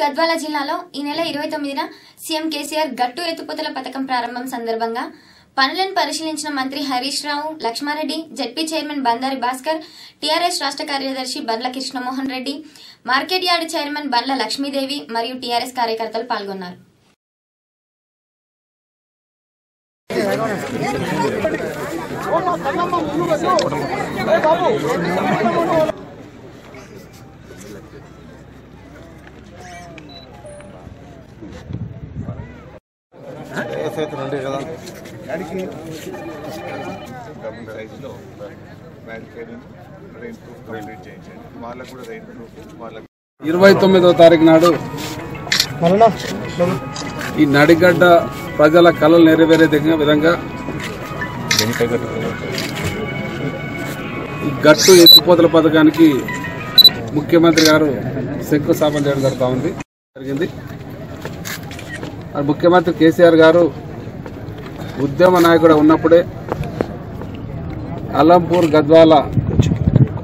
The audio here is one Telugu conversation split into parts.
గద్వాల జిల్లాలో ఈ నెల ఇరవై తొమ్మిదిన సీఎం కేసీఆర్ గట్టు ఎత్తిపోతల పథకం ప్రారంభం సందర్భంగా పనులను పరిశీలించిన మంత్రి Harish Rao Laxmareddy ZP chairman Bandari Bhaskar TRS రాష్ట్ర కార్యదర్శి Bandla Krishnamohan Reddy market yard chairman Bandla Lakshmidevi మరియు టీఆర్ఎస్ కార్యకర్తలు పాల్గొన్నారు. కదా వాళ్ళకు కూడా రెయిన్ ప్రూఫ్ వాళ్ళకి ఇరవై తొమ్మిదో తారీఖు నాడు ఈ నడిగడ్డ ప్రజల కళలు నెరవేరే విధంగా ఈ గట్టు ఎత్తిపోతల పథకానికి ముఖ్యమంత్రి గారు శంకుస్థాపన చేయడం జరుగుతూ ఉంది. జరిగింది. ముఖ్యమంత్రి కేసీఆర్ గారు ఉద్యమ నాయకుడు ఉన్నప్పుడే అలంపూర్ గద్వాల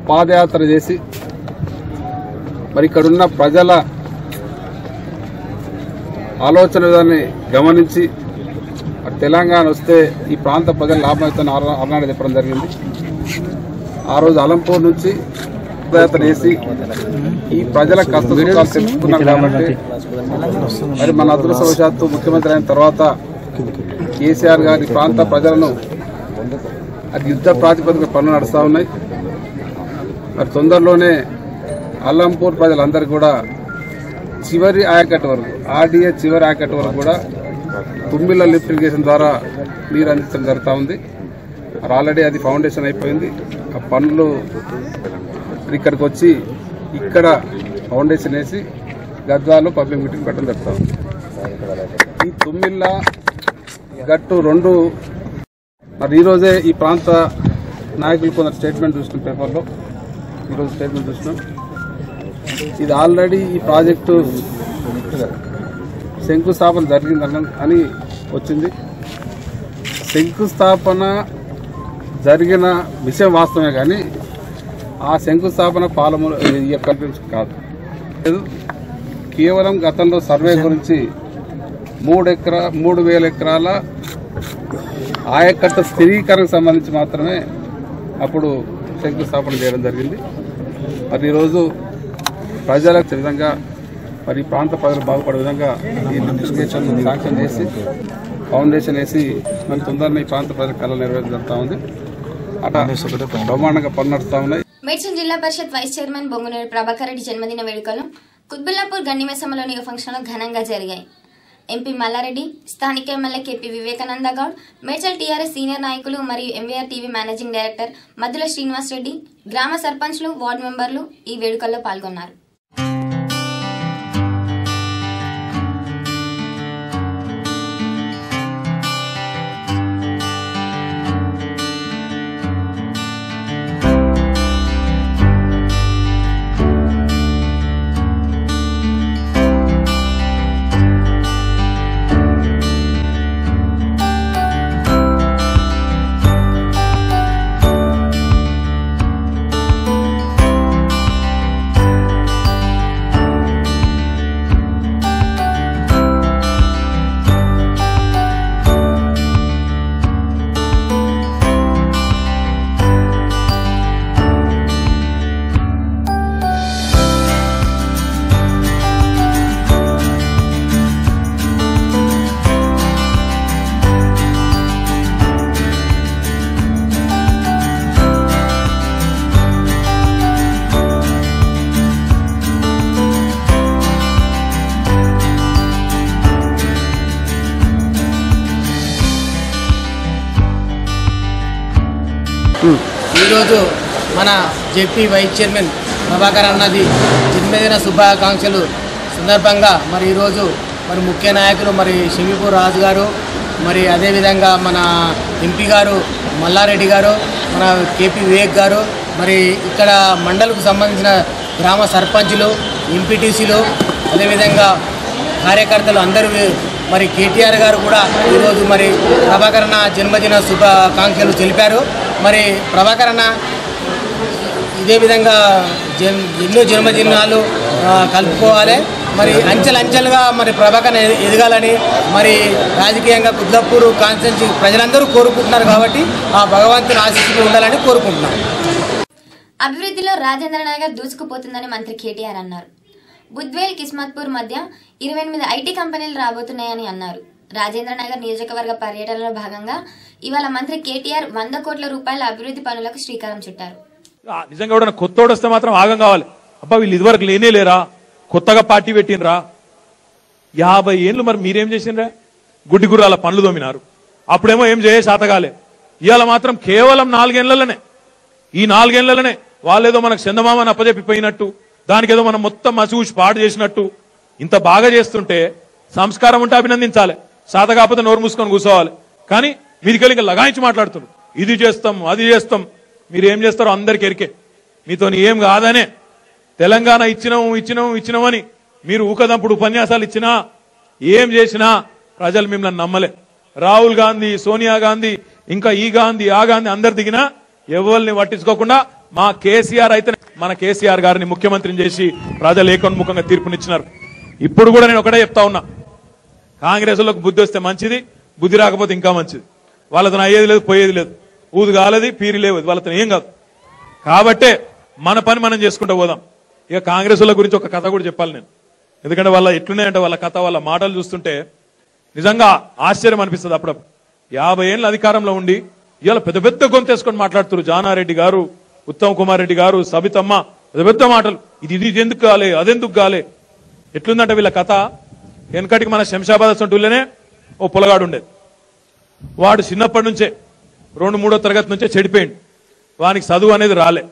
పాదయాత్ర చేసి మరి ఇక్కడున్న ప్రజల ఆలోచన విధాన్ని గమనించి మరి తెలంగాణ వస్తే ఈ ప్రాంత ప్రజలు లాభం అవుతున్న అర్నాడు చెప్పడం జరిగింది ఆ రోజు అలంపూర్ నుంచి పాదయాత్ర చేసి ఈ ప్రజల కష్ట సుఖాలు తెలుసుకున్నారు కాబట్టి మరి మన అదృష్టవశాత్తు ముఖ్యమంత్రి అయిన తర్వాత కేసీఆర్ గారి ప్రాంత ప్రజలను అది యుద్ధ ప్రాతిపదిక పనులు నడుస్తూ ఉన్నాయి. మరి తొందరలోనే అల్లంపూర్ ప్రజలందరూ కూడా చివరి ఆయకట్టు వరకు ఆర్డీఏ చివరి ఆయకట్టు వరకు కూడా తుమ్మిళ్ళ లిఫ్ట్ ఇరిగేషన్ ద్వారా నీరు అందించడం జరుగుతూ ఉంది. మరి ఆల్రెడీ అది ఫౌండేషన్ అయిపోయింది. ఆ పనులు ఇక్కడికి వచ్చి ఇక్కడ ఫౌండేషన్ వేసి గద్వాలో పబ్లిక్ మీటింగ్ పెట్టడం జరుగుతాం ఈ తుమ్మిళ్ళ గట్టు రెండు మరి ఈరోజే ఈ ప్రాంత నాయకులు కొందరు స్టేట్మెంట్ చూసిన పేపర్లో ఈరోజు స్టేట్మెంట్ చూసినాం. ఇది ఆల్రెడీ ఈ ప్రాజెక్టు శంకుస్థాపన జరిగిందన్న అని వచ్చింది. శంకుస్థాపన జరిగిన విషయం వాస్తవమే కానీ ఆ శంకుస్థాపన పాలములు యొక్క కాదు. కేవలం గతంలో సర్వే గురించి మూడు ఎకరా మూడు వేల ఎకరాల ఆయకట్ట స్థిరీకరణకు సంబంధించి మాత్రమే అప్పుడు శంకుస్థాపన చేయడం జరిగింది. మరి ఈరోజు ప్రజలకు విధంగా మరి ప్రాంత ప్రజలు బాగుపడే విధంగా ఈ లిఫ్టిగేషన్ శాంక్షన్ చేసి ఫౌండేషన్ వేసి మరి తొందరగా ఈ ప్రాంత ప్రజల కళ నెరవేర్చడం జరుగుతూ ఉంది. అట్లా బ్రహ్మాండంగా పనులు నడుస్తూ ఉన్నాయి. మేడ్చల్ జిల్లా పరిషత్ వైస్ చైర్మన్ బొంగునేడు ప్రభాకర్ రెడ్డి జన్మదిన వేడుకలు కుత్బుల్లాపూర్ గండిమెసమ్మలోని ఒక ఫంక్షన్లో ఘనంగా జరిగాయి. ఎంపీ మల్లారెడ్డి స్థానిక MLA KP Vivekananda Goud Medchal TRS senior నాయకులు మరియు MVR TV managing director Madhula Srinivas Reddy గ్రామ సర్పంచ్లు వార్డు మెంబర్లు ఈ వేడుకల్లో పాల్గొన్నారు. ఈరోజు మన జెపీ వైస్ చైర్మన్ ప్రభాకర్ అన్నది జన్మదిన శుభాకాంక్షలు సందర్భంగా మరి ఈరోజు మరి ముఖ్య నాయకులు మరి షమీపూర్ రాజు గారు మరి అదేవిధంగా మన ఎంపీ గారు మల్లారెడ్డి గారు మన కేపీ వివేక్ గారు మరి ఇక్కడ మండలకు సంబంధించిన గ్రామ సర్పంచులు ఎంపీటీసీలు అదేవిధంగా కార్యకర్తలు అందరూ మరి కేటీఆర్ గారు కూడా ఈరోజు మరి ప్రభాకర్ అన్న జన్మదిన శుభాకాంక్షలు తెలిపారు. మరి ప్రభాకర్ అన్న ఇదే విధంగా జన్ ఎన్నో జన్మదినాలు కలుపుకోవాలి. మరి అంచెలంచెలుగా మరి ప్రభాకర్ ఎదగాలని మరి రాజకీయంగా కుద్లపూర్ కాన్స్టెన్సీ ప్రజలందరూ కోరుకుంటున్నారు కాబట్టి ఆ భగవంతుని ఆశీస్సులు ఉండాలని కోరుకుంటున్నాం. అభివృద్ధిలో రాజేంద్ర నగర్ దూసుకుపోతుందని మంత్రి కేటీఆర్ అన్నారు. బుద్వేల్ కిస్మత్పూర్ మధ్య ఇరవై ఎనిమిది ఐటీ కంపెనీలు రాబోతున్నాయని అన్నారు. రాజేంద్ర నగర్ నియోజకవర్గ పర్యటనలో భాగంగా ఇవాళ మంత్రి కేటీఆర్ వంద కోట్ల రూపాయల అభివృద్ధి పనులకు శ్రీకారం చుట్టారు. నిజంగా ఎవడన్నా కొత్తోడు వస్తే మాత్రం ఆగం కావాలి. అబ్బా వీళ్ళు ఇదివరకు లేనే లేరా? కొత్తగా పార్టీ పెట్టినరా యాభై ఏళ్ళు మరి మీరేం చేసిండ్రా? గుడ్డి గుర్రాల పనులు దోమినారు అప్పుడేమో ఏం చేయ శాతగాలే ఇవాళ మాత్రం కేవలం నాలుగేళ్ళలోనే ఈ నాలుగేళ్ళలోనే వాళ్ళేదో మనకు చందమామని అప్పజెప్పిపోయినట్టు దానికేదో మనం మొత్తం మసూసి పాడు చేసినట్టు ఇంత బాగా చేస్తుంటే సంస్కారం ఉంటే అభినందించాలి. సాత కాకపోతే నోరు మూసుకొని కూర్చోవాలి. కానీ మీదికెళ్ళి ఇంకా లగాయించి మాట్లాడుతున్నారు. ఇది చేస్తాం అది చేస్తాం. మీరు ఏం చేస్తారో అందరికి ఎరికే. మీతో ఏం కాదనే తెలంగాణ ఇచ్చినాము ఇచ్చినాము ఇచ్చినామని మీరు ఊకదంపుడు ఉపన్యాసాలు ఇచ్చినా ఏం చేసినా ప్రజలు మిమ్మల్ని నమ్మలే. రాహుల్ గాంధీ సోనియా గాంధీ ఇంకా ఈ గాంధీ ఆ గాంధీ అందరు దిగినా ఎవరిని పట్టించుకోకుండా మా కేసీఆర్ అయితే మన కేసీఆర్ గారిని ముఖ్యమంత్రిని చేసి ప్రజలు ఏకోన్ముఖంగా తీర్పునిచ్చినారు. ఇప్పుడు కూడా నేను ఒకటే చెప్తా ఉన్నా. కాంగ్రెస్లోకి బుద్ధి వస్తే మంచిది బుద్ధి రాకపోతే ఇంకా మంచిది. వాళ్ళతో అయ్యేది లేదు పోయేది లేదు. ఊదు కాలది పీరి లేవు. వాళ్ళతో ఏం కాదు. కాబట్టే మన పని మనం చేసుకుంటూ పోదాం. ఇక కాంగ్రెస్ వాళ్ళ గురించి ఒక కథ కూడా చెప్పాలి నేను. ఎందుకంటే వాళ్ళ ఎట్లున్నాయంటే వాళ్ళ కథ వాళ్ళ మాటలు చూస్తుంటే నిజంగా ఆశ్చర్యం అనిపిస్తుంది అప్పుడప్పుడు. యాభై ఏళ్ళ అధికారంలో ఉండి ఇవాళ పెద్ద పెద్ద గొంతేసుకొని మాట్లాడుతున్నారు. జానారెడ్డి గారు ఉత్తమ్ కుమార్ రెడ్డి గారు సబితమ్మ పెద్ద పెద్ద మాటలు. ఇది ఇది ఎందుకు కాలే అదెందుకు కాలే? ఎట్లుందంటే వీళ్ళ కథ? వెనకటికి మన శంషాబాద్ సొంటూళ్ళనే ఓ పొలగాడు ఉండేది. వాడు చిన్నప్పటి నుంచే రెండు మూడో తరగతి నుంచే చెడిపోయిండు. వానికి చదువు అనేది రాలే.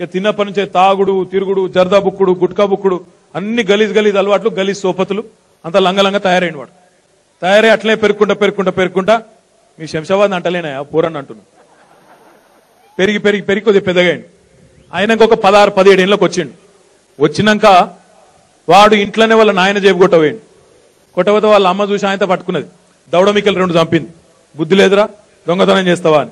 ఇక తిన్నప్పటి నుంచే తాగుడు తిరుగుడు జర్దా బుక్కుడు గుట్కా బుక్కుడు అన్ని గలీజ్ గలీజ్ అలవాట్లు గలీజ్ సోపతులు అంత లంగలంగా తయారైన వాడు. తయారై అట్లే పెరుక్కుంటా పెరుక్కుంటా పెరుక్కుంటా మీ శంషాబాద్ అంటలేనా పూరన్ అంటున్నా. పెరిగి పెరిగి పెరిగి కొద్దిగా పెద్దగాయండి ఆయనకు ఒక పదహారు పదిహేడు ఏళ్ళకి వచ్చిండు. వచ్చినాక వాడు ఇంట్లోనే వాళ్ళ నాయన జేబు కొట్టవేయండి కొట్టబోతే వాళ్ళ అమ్మ చూసి ఆయనతో పట్టుకున్నది. దౌడమికలు రెండు చంపింది. బుద్ధి లేదురా దొంగతనం చేస్తావా అని.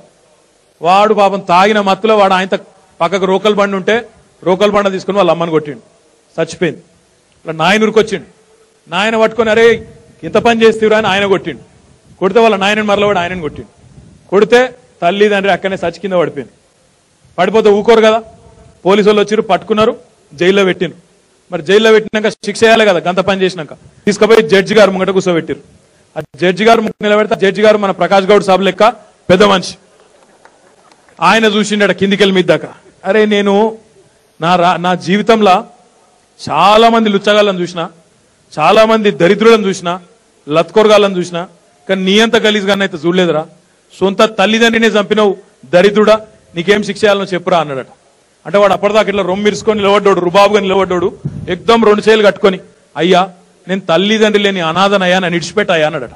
వాడు పాపం తాగిన మత్తులో వాడు ఆయన పక్కకు రోకల్ బండి ఉంటే రోకల్ బండ తీసుకుని వాళ్ళ అమ్మని కొట్టిండు. చచ్చిపోయింది. ఇలా నాయన ఉరికొచ్చిండు నాయన పట్టుకొని అరే ఇంత పని చేస్తేవరా అని ఆయన కొట్టిండు. కొడితే వాళ్ళ నాయనని మరలవాడు ఆయనని కొట్టిండు. కొడితే తల్లి తండ్రి అక్కడనే చచ్చి కింద పడిపోయింది. పడిపోతే ఊకోరు కదా? పోలీసు వాళ్ళు వచ్చి పట్టుకున్నారు జైల్లో పెట్టిండ్రు మరి జైల్లో పెట్టినాక శిక్ష చేయాలి కదా గంత పని చేసినాక. తీసుకుపోయి జడ్జి గారు ముంగట కూర్చోబెట్టారు జడ్జి గారు ముందు నిలబెడితే జడ్జి గారు మన ప్రకాష్ గౌడ్ సాబ్ లెక్క పెద్ద మనిషి. ఆయన చూసిండట కిందికెళ్ళి మీద దాకా. అరే నేను నా రా- నా జీవితంలో చాలా మంది లుచ్చగాళ్ళని చూసిన చాలా మంది దరిద్రులను చూసిన లత్కొరగాళ్ళని చూసిన కానీ నీ అంత గలీజ్గా అయితే చూడలేదురా. సొంత తల్లిదండ్రిని చంపినవు దరిద్రుడా నీకేం శిక్ష చేయాలని చెప్పురా అన్నాడట. అంటే వాడు అప్పటిదాకా ఇట్లా రొమ్మిరుసుకొని నిలబడ్డాడు రుబాబుగా నిలబడ్డాడు ఎక్దం రెండు చేతులు కట్టుకొని అయ్యా నేను తల్లిదండ్రి లేని అనాథనయ్యా నన్ను ఇడిచిపెట్టాయా అన్నాడట.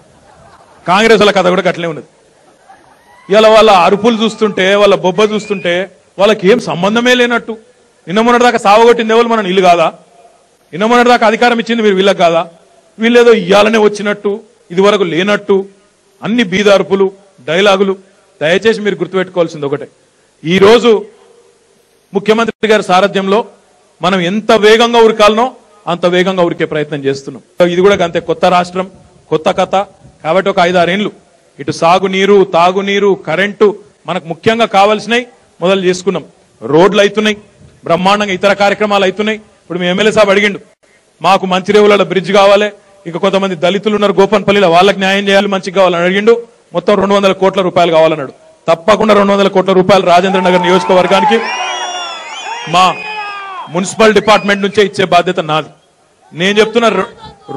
కాంగ్రెస్ వాళ్ళ కథ కూడా గట్లే ఉన్నది. ఇలా వాళ్ళ అరుపులు చూస్తుంటే వాళ్ళ బొబ్బ చూస్తుంటే వాళ్ళకి ఏం సంబంధమే లేనట్టు. నిన్న మొన్నటిదాకా సావగొట్టింది ఎవరు? మన ఇల్లు కాదా? నిన్న మొన్నటిదాకా అధికారం ఇచ్చింది మీరు వీళ్ళకి కాదా? వీళ్ళేదో ఇయ్యాలనే వచ్చినట్టు ఇది వరకు లేనట్టు అన్ని బీద అరుపులు డైలాగులు. దయచేసి మీరు గుర్తుపెట్టుకోవాల్సింది ఒకటే. ఈరోజు ముఖ్యమంత్రి గారి సారథ్యంలో మనం ఎంత వేగంగా ఉరకాలనో అంత వేగంగా ఉరికే ప్రయత్నం చేస్తున్నాం. ఇది కూడా అంతే కొత్త రాష్ట్రం కొత్త కథ. కాబట్టి ఒక ఐదారేళ్ళు ఇటు సాగునీరు తాగునీరు కరెంటు మనకు ముఖ్యంగా కావాల్సినవి మొదలు చేసుకున్నాం. రోడ్లు అవుతున్నాయి బ్రహ్మాండంగా ఇతర కార్యక్రమాలు అవుతున్నాయి ఇప్పుడు మీ ఎమ్మెల్యే సాబ్ అడిగిండు మాకు మంచిరేవులలో బ్రిడ్జ్ కావాలి ఇక కొంతమంది దళితులు ఉన్నారు గోపన్పల్లిలో వాళ్ళకి న్యాయం చేయాలి మంచిగా కావాలని అడిగిండు. మొత్తం రెండు వందల కోట్ల రూపాయలు కావాలన్నాడు. తప్పకుండా రెండు వందల కోట్ల రూపాయలు రాజేంద్ర నగర్ నియోజకవర్గానికి మా మున్సిపల్ డిపార్ట్మెంట్ నుంచే ఇచ్చే బాధ్యత నాది. నేను చెప్తున్నా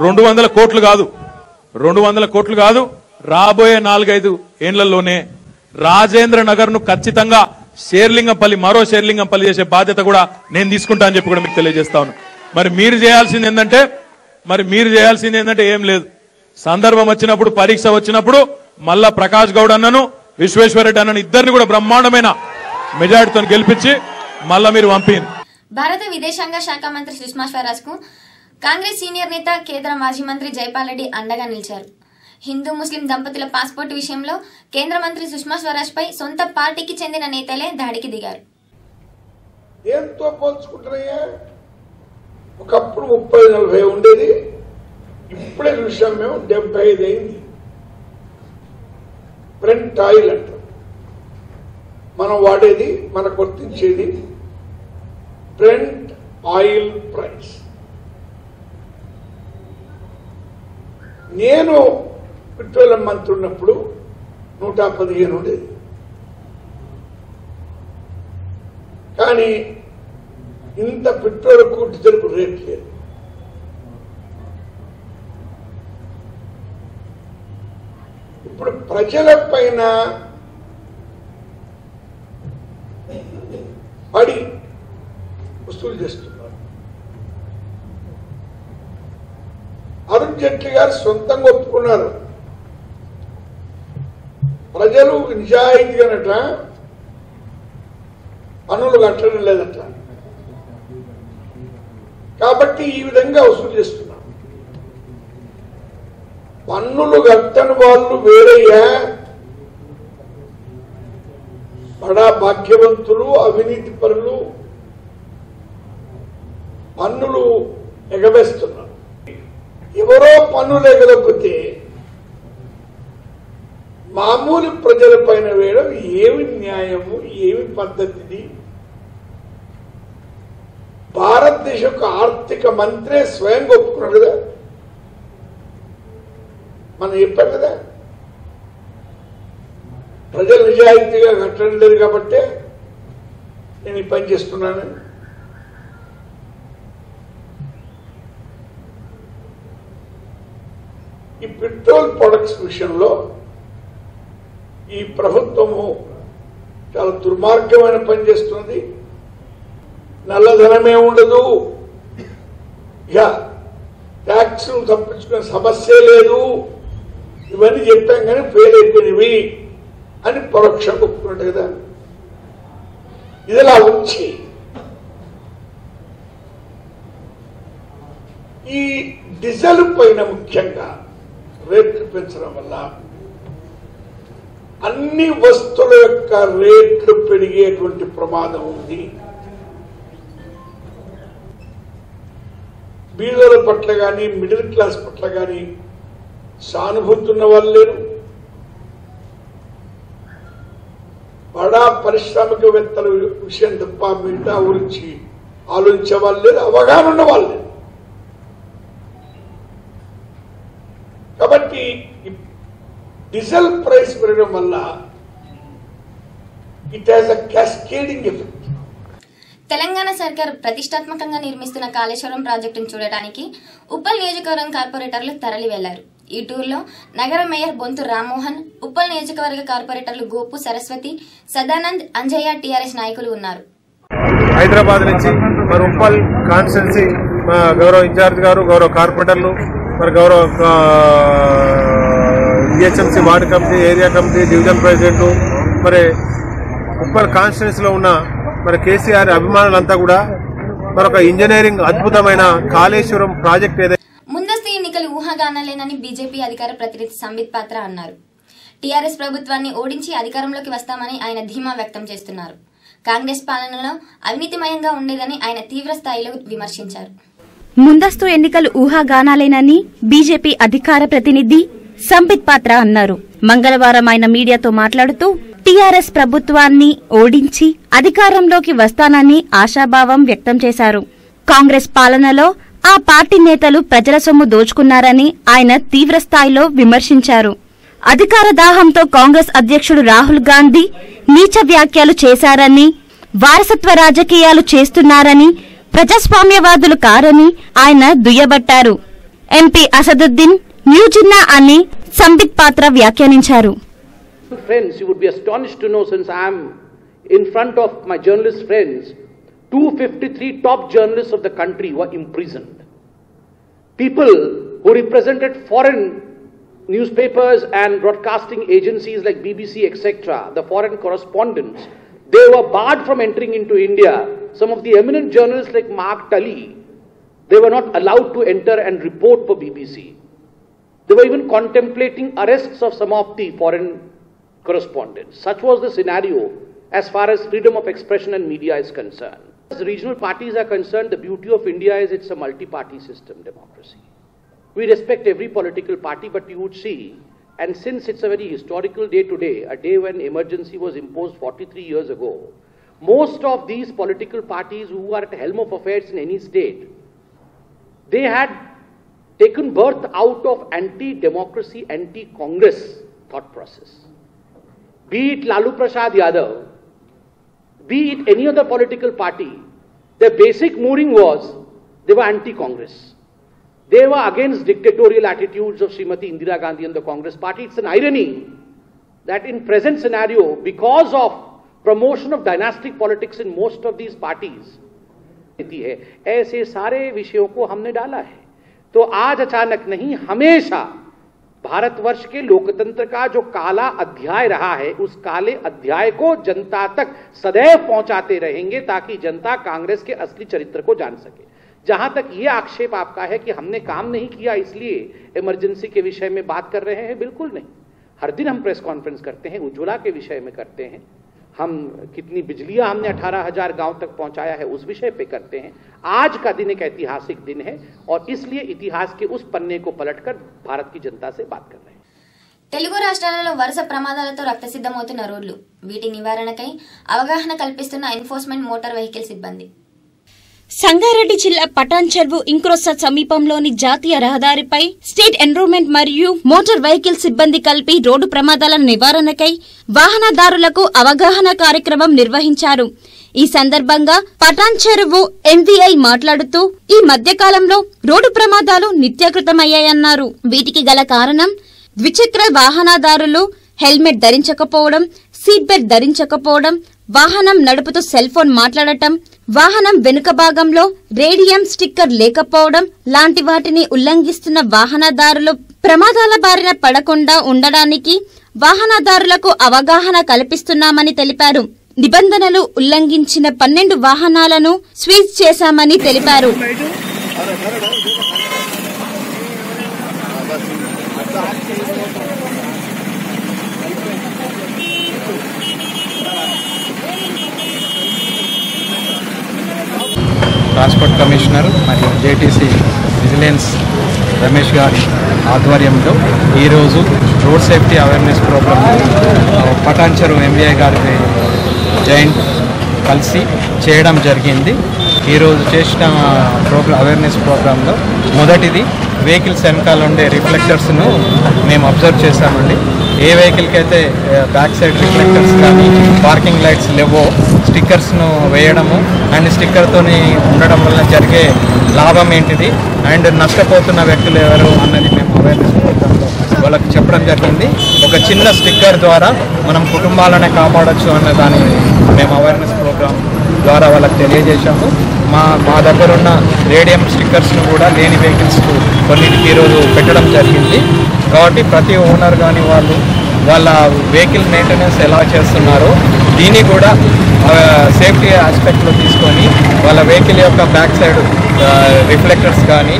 రెండు వందల కోట్లు కాదు. రెండు వందల కోట్లు కాదు రాబోయే నాలుగైదు ఏండ్లలోనే రాజేంద్ర నగర్ను ఖచ్చితంగా షేర్లింగంపల్లి మరో షేర్లింగంపల్లి చేసే బాధ్యత కూడా నేను తీసుకుంటా అని చెప్పి కూడా మీకు తెలియజేస్తా ఉన్నా. మరి మీరు చేయాల్సింది ఏంటంటే మరి మీరు చేయాల్సింది ఏంటంటే ఏం లేదు. సందర్భం వచ్చినప్పుడు పరీక్ష వచ్చినప్పుడు మళ్ళా ప్రకాష్ గౌడ్ అన్నను విశ్వేశ్వరరెడ్డి అన్నను ఇద్దరిని కూడా బ్రహ్మాండమైన మెజార్టీతో గెలిపించి మళ్ళా మీరు పంపింది భారత విదేశాంగ శాఖ మంత్రి సుష్మా స్వరాజ్కు కాంగ్రెస్ సీనియర్ నేత కేంద్ర మాజీ మంత్రి జైపాల్ రెడ్డి అండగా నిలిచారు. హిందూ ముస్లిం దంపతుల పాస్పోర్ట్ విషయంలో కేంద్ర మంత్రి సుష్మా స్వరాజ్ పై సొంత పార్టీకి చెందిన నేతలే దాడికి దిగారు. దేంతో పోల్చుకుంటున్నాయా? ఒకప్పుడు ముప్పై నలభై ఉండేది. ఇప్పుడే చూసాం మేము డెబ్బై ఐదు అయింది. బ్రెంట్ ఆయిల్ అంటాం మనం వాడేది మనకు వర్తించేది బ్రెంట్ ఆయిల్ ప్రైస్. నేను పెట్రోలియం మంత్రి ఉన్నప్పుడు నూట పదిహేను ఉండేది. కానీ ఇంత పెట్రోల్ డీజిల్కు రేట్ లేదు ఇప్పుడు ప్రజల పైన పడి వసూలు చేస్తున్నారు. అరుణ్ జైట్లీ గారు సొంతంగా ఒప్పుకున్నారు. ప్రజలు నిజాయితీగానట పన్నులు కట్టడం లేదట కాబట్టి ఈ విధంగా వసూలు చేస్తున్నారు పన్నులు కట్టని వాళ్ళు వేరయ్యా. బడా భాగ్యవంతులు అవినీతి పరులు. పన్నులు ఎగవేస్తున్నారు. ఎవరో పన్నులు ఎగలకపోతే మామూలు ప్రజల పైన వేయడం ఏమి న్యాయము ఏమి పద్ధతిది? భారతదేశ యొక్క ఆర్థిక మంత్రే స్వయంగా ఒప్పుకున్నాడు కదా? మనం చెప్పాం కదా? ప్రజలు నిజాయితీగా కట్టడం లేదు కాబట్టే నేను ఈ పని చేస్తున్నాను. ఈ పెట్రోల్ ప్రొడక్ట్స్ విషయంలో ఈ ప్రభుత్వము చాలా దుర్మార్గమైన పని చేస్తుంది. నల్లధనమే ఉండదు. ఇక ట్యాక్స్ తప్పించుకునే సమస్య లేదు. ఇవన్నీ చెప్పాం కానీ ఫెయిల్ అయిపోయినవి అని పరోక్షంగా ఒప్పుకున్నట్టు కదా. ఇదిలా ఉంచి ఈ డీజిల్ పైన ముఖ్యంగా రేట్లు పెంచడం వల్ల అన్ని వస్తువుల యొక్క రేట్లు పెరిగేటువంటి ప్రమాదం ఉంది. బీదల పట్ల కానీ మిడిల్ క్లాస్ పట్ల కానీ సానుభూతి ఉన్న వాళ్ళు లేరు. బడా పారిశ్రామికవేత్తల విషయం తప్ప మిగతా గురించి ఆలోచించే వాళ్ళు లేరు అవగాహన ఉన్న వాళ్ళు లేరు కాబట్టి ఈ డీజిల్ ప్రైస్ పెరగడం వల్ల it has a cascading effect. Telangana సర్కార్ ప్రతిష్టాత్మకంగా నిర్మిస్తున్న కాళేశ్వరం ప్రాజెక్టును చూడటానికి ఉప్పల్ నియోజకవర్గం కార్పొరేటర్లు తరలి వెళ్ళారు. ఈ టూర్లో నగర మేయర్ బొంతు రామ్మోహన్ ఉప్పల్ నియోజకవర్గ కార్పొరేటర్లు గోపు సరస్వతి సదానంద్ అంజయ్య టీఆర్ఎస్ నాయకులు ఉన్నారు. హైదరాబాద్ నుంచి మరి ఉప్పల్ కాన్స్టిట్యున్సీ మా గౌరవ ఇన్ఛార్జ్ గారు గౌరవ కార్పొరేటర్లు మరి గౌరవ GHMC ward committee area committee division president మరి ఉప్పల్ కాన్స్టిట్యున్సీలో ఉన్న మరి కేసీఆర్ అభిమానులంతా కూడా మరొక ఇంజనీరింగ్ అద్భుతమైన కాళేశ్వరం ప్రాజెక్ట్ ఏదైతే ముందస్తు ఎన్నికలు ఊహాగానలేనని బీజేపీ అధికార ప్రతినిధి సంబిత్ పాత్ర అన్నారు. టీఆర్ఎస్ ప్రభుత్వాన్ని ఓడించి అధికారంలోకి వస్తామని ఆయన ధీమా వ్యక్తం చేస్తున్నారు. కాంగ్రెస్ పాలనలో అవినీతిమయంగా ఉండేదని ఆయన తీవ్ర స్థాయిలో విమర్శించారు. ముందస్తు ఎన్నికలు ఊహాగానాలేనని బీజేపీ అధికార ప్రతినిధి సంబిత్ పాత్ర అన్నారు. మంగళవారం ఆయన మీడియాతో మాట్లాడుతూ టీఆర్ఎస్ ప్రభుత్వాన్ని ఓడించి అధికారంలోకి వస్తానని ఆశాభావం వ్యక్తం చేశారు. కాంగ్రెస్ పాలనలో ఆ పార్టీ నేతలు ప్రజల సొమ్ము దోచుకున్నారని ఆయన తీవ్రస్థాయిలో విమర్శించారు. అధికార దాహంతో కాంగ్రెస్ అధ్యక్షుడు రాహుల్ గాంధీ నీచ వ్యాఖ్యలు చేశారని వారసత్వ రాజకీయాలు చేస్తున్నారని ప్రజాస్వామ్యవాదులు కారని ఆయన దుయ్యబట్టారు. MP Asaduddin న్యూజిన్నా అని సంబిత్ పాత్ర వ్యాఖ్యానించారు Friends, you would be astonished to know since I am in front of my journalist friends, 253 top journalists of the country were imprisoned. People who represented foreign newspapers and broadcasting agencies like BBC, etc., the foreign correspondents, they were barred from entering into India. Some of the eminent journalists like Mark Tully, they were not allowed to enter and report for BBC. They were even contemplating arrests of some of the foreign correspondents. Such was the scenario as far as freedom of expression and media is concerned. As regional parties are concerned, the beauty of India is it's a multi-party system democracy. We respect every political party, but you would see, and since it's a very historical day today, a day when emergency was imposed 43 years ago, most of these political parties who are at the helm of affairs in any state, they had taken birth out of anti-democracy, anti-Congress thought process. Be it Lalu Prasad Yadav, be it any other political party, their basic mooring was they were anti-Congress. They were against dictatorial attitudes of Srimati Indira Gandhi and the Congress party. It's an irony that in present scenario, because of promotion of dynastic politics in most of these parties, है ऐसे सारे विषयों को हमने डाला है तो आज अचानक नहीं, हमेशा भारतवर्ष के लोकतंत्र का जो काला अध्याय रहा है, उस काले अध्याय को जनता तक सदैव पहुंचाते रहेंगे ताकि जनता कांग्रेस के असली चरित्र को जान सके। जहाँ तक ये आक्षेप आपका है कि हमने काम नहीं किया, इसलिए इमरजेंसी के विषय में बात कर रहे हैं, बिल्कुल नहीं। हर दिन हम प्रेस कॉन्फ्रेंस करते हैं, उज्ज्वला के विषय में करते हैं। हम कितनी बिजलियां हमने अठारह हजार गांव तक पहुंचाया है उस विषय पे करते हैं आज का दिन एक ऐतिहासिक दिन है और इसलिए इतिहास के उस पन्ने को पलटकर भारत की जनता से बात कर रहे हैं తెలుగు రాష్ట్రాలలో వరుస ప్రమాదాలతో రక్తసిద్ధమవుతున్న రోడ్లు వీటి నివారణకై అవగాహన కల్పిస్తున్న ఎన్ఫోర్స్మెంట్ మోటార్ వెహికల్ సిబ్బంది సంగారెడ్డి జిల్లా పటాన్ చెరువు ఇంక్రోసా సమీపంలోని జాతీయ రహదారిపై స్టేట్ ఎన్రోల్మెంట్ మరియు మోటార్ వెహికల్ సిబ్బంది కలిపి రోడ్డు ప్రమాదాల నివారణకై వాహనదారులకు అవగాహన కార్యక్రమం నిర్వహించారు. ఈ సందర్భంగా పటాన్ చెరువు ఎంవీఐ మాట్లాడుతూ ఈ మధ్యకాలంలో రోడ్డు ప్రమాదాలు నిత్యకృతమయ్యాయన్నారు. వీటికి గల కారణం ద్విచక్ర వాహనదారులు హెల్మెట్ ధరించకపోవడం సీట్ బెల్ట్ ధరించకపోవడం వాహనం నడుపుతూ సెల్ ఫోన్ మాట్లాడటం వాహనం వెనుక భాగంలో రేడియం స్టిక్కర్ లేకపోవడం లాంటి వాటిని ఉల్లంఘిస్తున్న వాహనదారులు ప్రమాదాల బారిన పడకుండా ఉండడానికి వాహనదారులకు అవగాహన కల్పిస్తున్నామని తెలిపారు నిబంధనలు ఉల్లంఘించిన పన్నెండు వాహనాలను స్వీజ్ చేశామని తెలిపారు ట్రాన్స్పోర్ట్ కమిషనర్ మరియు జేటీసీ విజిలెన్స్ రమేష్ గారి ఆధ్వర్యంలో ఈరోజు road safety awareness programme Patancheru MVI గారి జాయింట్ కలిసి చేయడం జరిగింది. ఈరోజు చేసిన ప్రోగ్రామ్ అవేర్నెస్ ప్రోగ్రాంలో మొదటిది వెహికల్స్ వెనకాల ఉండే రిఫ్లెక్టర్స్ను మేము అబ్జర్వ్ చేశామండి. ఏ వెహికల్కి అయితే బ్యాక్ సైడ్ రిఫ్లెక్టర్స్ కానీ పార్కింగ్ లైట్స్ లేవో స్టిక్కర్స్ను వేయడము అండ్ స్టిక్కర్తోని ఉండడం వల్ల జరిగే లాభం ఏంటిది? అండ్ నష్టపోతున్న వ్యక్తులు ఎవరు అన్నది మేము అవేర్నెస్ ప్రోగ్రాంలో వాళ్ళకి చెప్పడం జరిగింది. ఒక చిన్న స్టిక్కర్ ద్వారా మనం కుటుంబాలనే కాపాడొచ్చు అన్న దాన్ని మేము ద్వారా వాళ్ళకి తెలియజేశాము. మా మా దగ్గర ఉన్న రేడియం స్టిక్కర్స్ను కూడా లేని వెహికల్స్కు కొన్నింటికి ఈరోజు పెట్టడం జరిగింది. కాబట్టి ప్రతి ఓనర్ కానీ వాళ్ళు వాళ్ళ వెహికల్ మెయింటెనెన్స్ ఎలా చేస్తున్నారో దీన్ని కూడా సేఫ్టీ ఆస్పెక్ట్లో తీసుకొని వాళ్ళ వెహికల్ యొక్క బ్యాక్ సైడ్ రిఫ్లెక్టర్స్ కానీ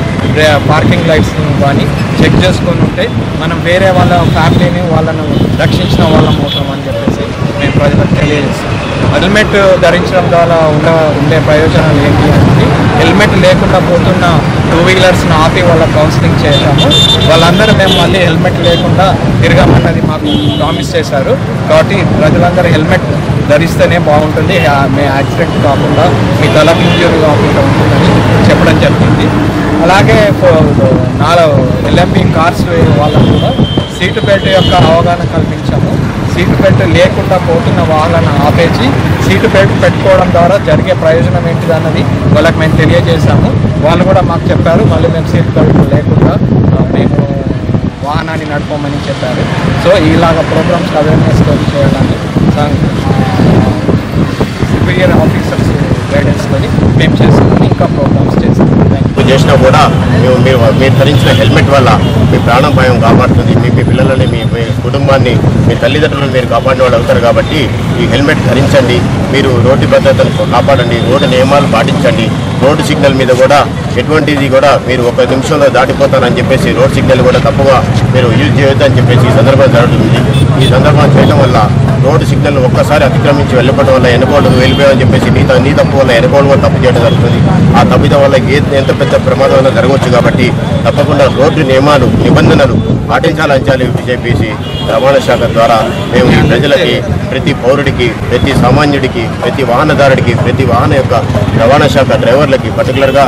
పార్కింగ్ లైట్స్ కానీ చెక్ చేసుకొని ఉంటే మనం వేరే వాళ్ళ ఫ్యామిలీని వాళ్ళను రక్షించిన వాళ్ళం అవుతామని చెప్పేసి మేము ప్రజలకు తెలియజేస్తాం హెల్మెట్ ధరించడం ద్వారా ఉండ ఉండే ప్రయోజనాలు ఏంటి అంటే హెల్మెట్ లేకుండా పోతున్న టూ వీలర్స్ని ఆపి వాళ్ళ కౌన్సిలింగ్ చేశాము. వాళ్ళందరూ మేము మళ్ళీ హెల్మెట్ లేకుండా తిరగమన్నది మాకు ప్రామిస్ చేశారు. కాబట్టి ప్రజలందరూ హెల్మెట్ ధరిస్తేనే బాగుంటుంది. మీ యాక్సిడెంట్ కాకుండా మీ తలకు ఇంజూరీ కాకుండా ఉంటుందని చెప్పడం జరిగింది. అలాగే నాలుగు ఎల్ఎంపీ కార్స్ వాళ్ళకు కూడా సీటు బెల్ట్ యొక్క అవగాహన కల్పించాము. సీటు బెల్ట్ లేకుండా పోతున్న వాళ్ళని ఆపేసి సీటు బెల్ట్ పెట్టుకోవడం ద్వారా జరిగే ప్రయోజనం ఏంటిది అన్నది వాళ్ళకి మేము తెలియజేశాము. వాళ్ళు కూడా మాకు చెప్పారు మళ్ళీ మేము సీట్ బెల్ట్ లేకుండా మేము వాహనాన్ని నడపమని చెప్పారు. సో ఇలాగ ప్రోగ్రామ్స్ అవేర్నెస్ చేయడానికి సుపీరియర్ ఆఫీసర్స్ గైడెన్స్తో మేము చేస్తాము ఇంకా ప్రోగ్రామ్స్ చేస్తాము తప్పు చేసినా కూడా మేము మీరు మీరు ధరించిన హెల్మెట్ వల్ల మీ ప్రాణం భయం కాపాడుతుంది. మీ మీ పిల్లలని మీ మీ కుటుంబాన్ని మీ తల్లిదండ్రులను మీరు కాపాడిన వాళ్ళు అవుతారు కాబట్టి ఈ హెల్మెట్ ధరించండి. మీరు రోడ్డు భద్రతను కాపాడండి. రోడ్డు నియమాలు పాటించండి. రోడ్డు సిగ్నల్ మీద కూడా ఎటువంటిది కూడా మీరు ఒక నిమిషంలో దాటిపోతారని చెప్పేసి రోడ్ సిగ్నల్ కూడా తప్పుగా మీరు యూజ్ చేయొద్దని చెప్పేసి ఈ సందర్భంగా జరుగుతుంది. ఈ సందర్భం చేయడం వల్ల రోడ్డు సిగ్నల్ ఒక్కసారి అతిక్రమించి వెళ్ళిపోవడం వల్ల వెనుకోవడం వెళ్ళిపోయామని చెప్పేసి నీ నీ తప్పు వల్ల వెనుకోవడం వల్ల తప్పు చేయడం జరుగుతుంది. ఆ తప్పిదం వల్ల ఏ ఎంత పెద్ద ప్రమాదం అయినా జరగవచ్చు కాబట్టి తప్పకుండా రోడ్డు నియమాలు నిబంధనలు పాటించాలని చెప్పి చెప్పేసి రవాణా శాఖ ద్వారా మేము ప్రజలకి ప్రతి పౌరుడికి ప్రతి సామాన్యుడికి ప్రతి వాహనదారుడికి ప్రతి వాహన యొక్క రవాణా శాఖ డ్రైవర్లకి పర్టికులర్గా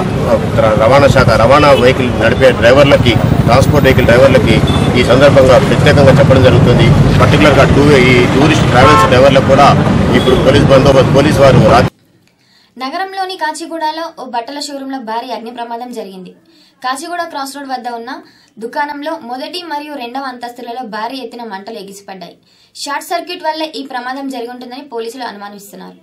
రవాణా శాఖ రవాణా వెహికల్ నడిపే డ్రైవర్లకి ట్రాన్స్పోర్ట్ వెహికల్ డ్రైవర్లకి ఈ సందర్భంగా ప్రత్యేకంగా చెప్పడం జరుగుతుంది. పర్టికులర్గా టూ ఈ టూరిస్ట్ ట్రావెల్స్ డ్రైవర్లకు కూడా ఇప్పుడు పోలీస్ బందోబస్తు పోలీసు వారు నగరంలోని కాచిగూడలో ఓ బట్టల షోరూంలో భారీ అగ్ని ప్రమాదం జరిగింది. కాచిగూడ క్రాస్ రోడ్ వద్ద ఉన్న దుకాణంలో మొదటి మరియు రెండవ అంతస్తులలో భారీ ఎత్తున మంటలు ఎగిసిపడ్డాయి. షార్ట్ సర్క్యూట్ వల్లే ఈ ప్రమాదం జరిగి ఉంటుందని పోలీసులు అనుమానిస్తున్నారు.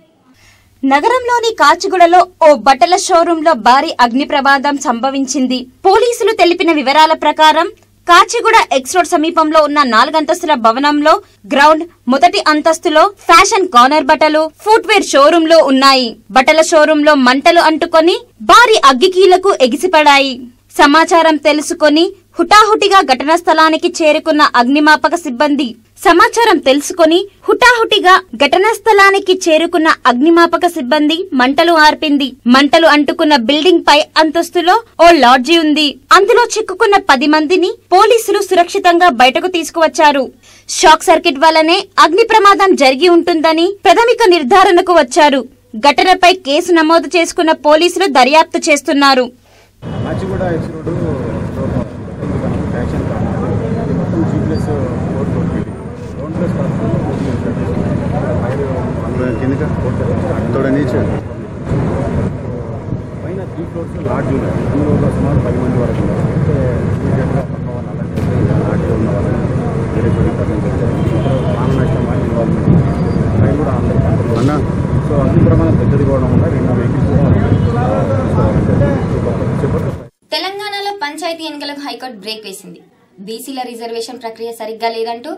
నగరంలోని కాచిగూడలో ఓ బట్టల షోరూంలో భారీ అగ్ని ప్రమాదం సంభవించింది. పోలీసులు తెలిపిన వివరాల ప్రకారం కాచిగూడ ఎక్స్ రోడ్ సమీపంలో ఉన్న నాలుగంతస్తుల భవనంలో గ్రౌండ్ మొదటి అంతస్తులో ఫ్యాషన్ కార్నర్ బట్టలు ఫుట్వేర్ షోరూంలు ఉన్నాయి. బట్టల షోరూంలో మంటలు అంటుకొని భారీ అగ్గికీలకు ఎగిసిపడాయి. సమాచారం తెలుసుకొని హుటాహుటిగా ఘటనా స్థలానికి చేరుకున్న అగ్నిమాపక సిబ్బంది సమాచారం తెలుసుకొని హుటాహుటిగా ఘటనా స్థలానికి చేరుకున్న అగ్నిమాపక సిబ్బంది మంటలు ఆర్పింది. మంటలు అంటుకున్న బిల్డింగ్ పై అంతస్తులో ఓ లాడ్జీ ఉంది. అందులో చిక్కుకున్న పది మందిని పోలీసులు సురక్షితంగా బయటకు తీసుకువచ్చారు. షాక్ సర్క్యూట్ వల్లనే అగ్ని ప్రమాదం జరిగి ఉంటుందని ప్రాథమిక నిర్ధారణకు వచ్చారు. ఘటనపై కేసు నమోదు చేసుకున్న పోలీసులు దర్యాప్తు చేస్తున్నారు Kachiguda X road fashion corner ఇది మొత్తం జీ ప్లస్ ఫోర్ ఫోర్ తోడ నేచర్ పైన త్రీ ఫ్లోర్స్ లాడ్జ్ ఉన్నాయి అందులో సుమారు పది మంది వరకు అయితే ఇమీడియట్గా పక్క వాళ్ళు అలా చేస్తే ఇలా లాడ్జ్లో ఉన్న వాళ్ళని వేరే ప్రాణ నష్టం ఇన్వాల్వ్మెంట్ కూడా అన్న సో అగ్ని ప్రమాదం పెద్దది కూడా వల్ల రెండు వెహికల్స్ తెలంగాణలో పంచాయతీ ఎన్నికలకు హైకోర్టు బ్రేక్ వేసింది బీసీల రిజర్వేషన్ ప్రక్రియ సరిగ్గా లేదంటూ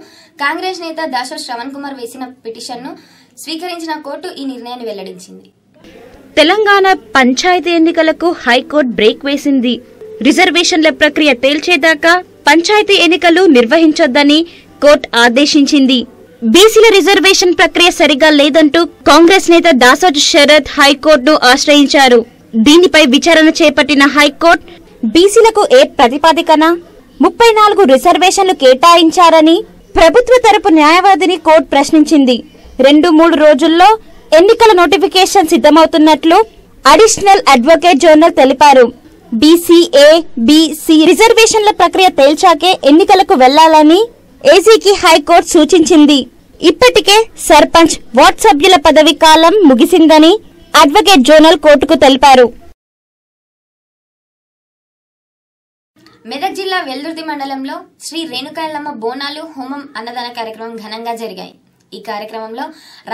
కాంగ్రెస్ నేత దాసో శ్రవణ్ కుమార్ వేసిన పిటిషన్ను స్వీకరించిన కోర్టు ఈ నిర్ణయాన్ని వెల్లడించింది. తెలంగాణ పంచాయతీ ఎన్నికలకు హైకోర్టు బ్రేక్ వేసింది. రిజర్వేషన్ల ప్రక్రియ తేల్చేదాకా పంచాయతీ ఎన్నికలు నిర్వహించొద్దని కోర్టు ఆదేశించింది. బీసీల రిజర్వేషన్ ప్రక్రియ సరిగా లేదంటూ కాంగ్రెస్ నేత దాసోజు శరత్ హైకోర్టును ఆశ్రయించారు. దీనిపై విచారణ చేపట్టిన హైకోర్టు బీసీలకు ఏ ప్రతిపాదికన? ముప్పై నాలుగు రిజర్వేషన్లు కేటాయించారని ప్రభుత్వ తరపు న్యాయవాదిని కోర్టు ప్రశ్నించింది. రెండు మూడు రోజుల్లో ఎన్నికల నోటిఫికేషన్ సిద్ధమవుతున్నట్లు అడిషనల్ అడ్వకేట్ జనరల్ తెలిపారు. బీసీఏ బీసీ రిజర్వేషన్ల ప్రక్రియ తేల్చాకే ఎన్నికలకు వెళ్ళాలని ఏసీకి హైకోర్టు సూచించింది. ఇప్పటికే సర్పంచ్ వార్డ్ సభ్యుల పదవి కాలం ముగిసిందని అడ్వకేట్ జోనల్ కోర్టుకు తెలిపారు. మెదక్ జిల్లా వెల్దుర్తి మండలంలో శ్రీ రేణుకాయలమ్మ బోనాలు హోమం అన్నదాన కార్యక్రమం ఘనంగా జరిగాయి. ఈ కార్యక్రమంలో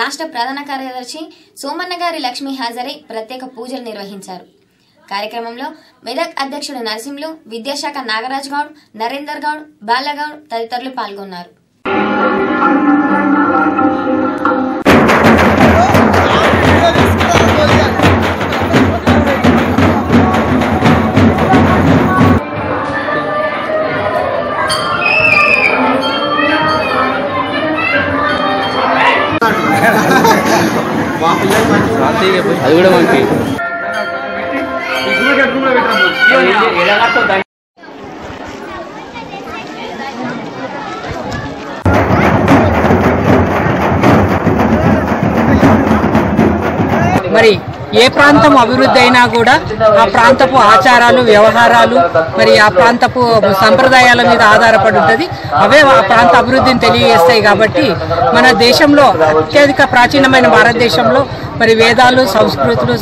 రాష్ట్ర ప్రధాన కార్యదర్శి సోమన్న గారి లక్ష్మి హాజరై ప్రత్యేక పూజలు నిర్వహించారు. కార్యక్రమంలో మెదక్ అధ్యక్షుడు నరసింహులు విద్యాశాఖ నాగరాజ్ గౌడ్ నరేందర్ గౌడ్ బాలగౌడ్ తదితరులు పాల్గొన్నారు. ఏ ప్రాంతం అభివృద్ధి అయినా కూడా ఆ ప్రాంతపు ఆచారాలు వ్యవహారాలు మరి ఆ ప్రాంతపు సంప్రదాయాల మీద ఆధారపడి ఉంటుంది. అవే ఆ ప్రాంత అభివృద్ధిని తెలియజేస్తాయి కాబట్టి మన దేశంలో అత్యధిక ప్రాచీనమైన భారతదేశంలో మరి వేదాలు సంస్కృతులు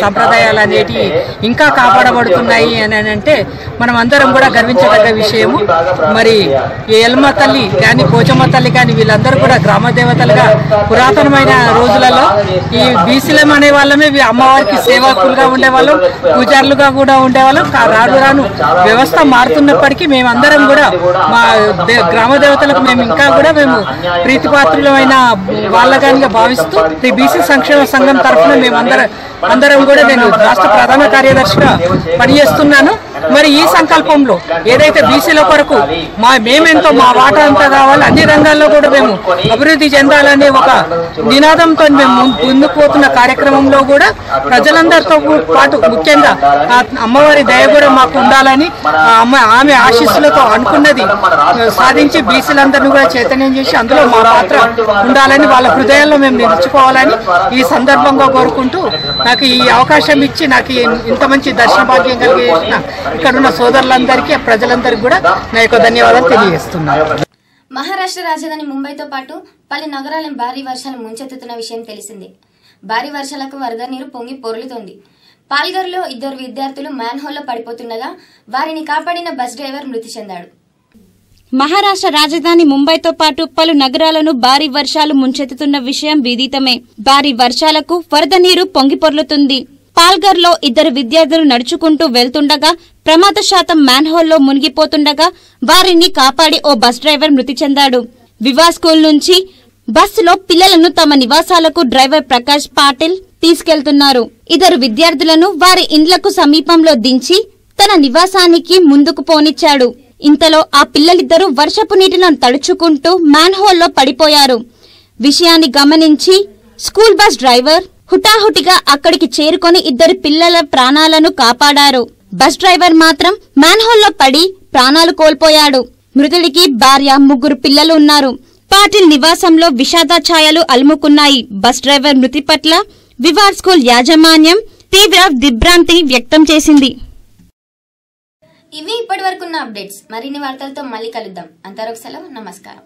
సంప్రదాయాలు అనేటివి ఇంకా కాపాడబడుతున్నాయి అని అంటే మనం అందరం కూడా గర్వించదగ్గ విషయము. మరి ఈ ఎల్మ తల్లి కానీ పోచమ్మ తల్లి కానీ వీళ్ళందరూ కూడా గ్రామ దేవతలుగా పురాతనమైన రోజులలో ఈ బీసీలం అనే వాళ్ళమే అమ్మవారికి సేవకులుగా ఉండేవాళ్ళం పూజారులుగా కూడా ఉండేవాళ్ళం. రాను రాను వ్యవస్థ మారుతున్నప్పటికీ మేమందరం కూడా మా దే- గ్రామ దేవతలకు మేము ఇంకా కూడా మేము ప్రీతిపాత్రులమైన వాళ్ళగానిగా భావిస్తూ ఈ బీసీ సంక్షేమ సంఘం తరఫున మేము అందరం అందరం కూడా నేను రాష్ట్ర ప్రధాన కార్యదర్శిగా పనిచేస్తున్నాను. మరి ఈ సంకల్పంలో ఏదైతే బీసీల కొరకు మా మేమెంతో మా వాటా అంతా కావాలి అన్ని రంగాల్లో కూడా మేము అభివృద్ధి చెందాలనే ఒక నినాదంతో మేము ముందు- ముందుకు పోతున్న కార్యక్రమంలో కూడా ప్రజలందరితో పాటు ముఖ్యంగా అమ్మవారి దయ కూడా మాకు ఉండాలని ఆ అమ్మ ఆమె ఆశీస్సులతో అనుకున్నది సాధించి బీసీలందరినీ కూడా చైతన్యం చేసి అందులో మా పాత్ర ఉండాలని వాళ్ళ హృదయాల్లో మేము నిలుచుకోవాలని ఈ సందర్భంగా కోరుకుంటూ నాకు ఈ అవకాశం ఇచ్చి నాకు ఇంత మంచి దర్శన భాగ్యం కలిగేసిన ఇక్కడ ఉన్న సోదరులందరికీ ప్రజలందరికీ కూడా నా యొక్క ధన్యవాదాలు తెలియజేస్తున్నాను. మహారాష్ట్ర రాజధాని ముంబైతో పాటు పలు నగరాలను భారీ వర్షాలు ముంచెత్తుతున్న విషయం తెలిసిందే. భారీ వర్షాలకు వరద నీరు పొంగి పొరులుతోంది. పాల్గర్లో ఇద్దరు విద్యార్థులు మ్యాన్హోల్లో పడిపోతుండగా వారిని కాపాడిన బస్ డ్రైవర్ మృతి చెందాడు. మహారాష్ట్ర రాజధాని ముంబైతో పాటు పలు నగరాలను భారీ వర్షాలు ముంచెత్తుతున్న విషయం విదితమే. భారీ వర్షాలకు వరద నీరు పొంగిపొర్లుతుంది పాల్గర్లో ఇద్దరు విద్యార్థులు నడుచుకుంటూ వెళ్తుండగా ప్రమాద శాతం మ్యాన్హోల్లో మునిగిపోతుండగా వారిని కాపాడి ఓ బస్ డ్రైవర్ మృతి చెందాడు. వివా స్కూల్ నుంచి బస్సులో పిల్లలను తమ నివాసాలకు డ్రైవర్ ప్రకాష్ పాటిల్ తీసుకెళ్తున్నారు. ఇద్దరు విద్యార్థులను వారి ఇండ్లకు సమీపంలో దించి తన నివాసానికి ముందుకు పోనిచ్చాడు. ఇంతలో ఆ పిల్లలిద్దరూ వర్షపు నీటిలో తడుచుకుంటూ మ్యాన్హోల్లో పడిపోయారు. విషయాన్ని గమనించి స్కూల్ బస్ డ్రైవర్ హుటాహుటిగా అక్కడికి చేరుకొని ఇద్దరు పిల్లల ప్రాణాలను కాపాడారు. బస్ డ్రైవర్ మాత్రం మ్యాన్హోల్లో పడి ప్రాణాలు కోల్పోయాడు. మృతుడికి భార్య ముగ్గురు పిల్లలు ఉన్నారు. పాటిల్ నివాసంలో విషాద ఛాయలు అలుముకున్నాయి. బస్ డ్రైవర్ మృతి పట్ల వివార్ స్కూల్ యాజమాన్యం తీవ్ర దిగ్భ్రాంతి వ్యక్తం చేసింది. ఇవి ఇప్పటి వరకున్న అప్డేట్స్. మరిన్ని వార్తలతో మళ్ళీ కలుద్దాం. అంతవరకు సెలవు నమస్కారం.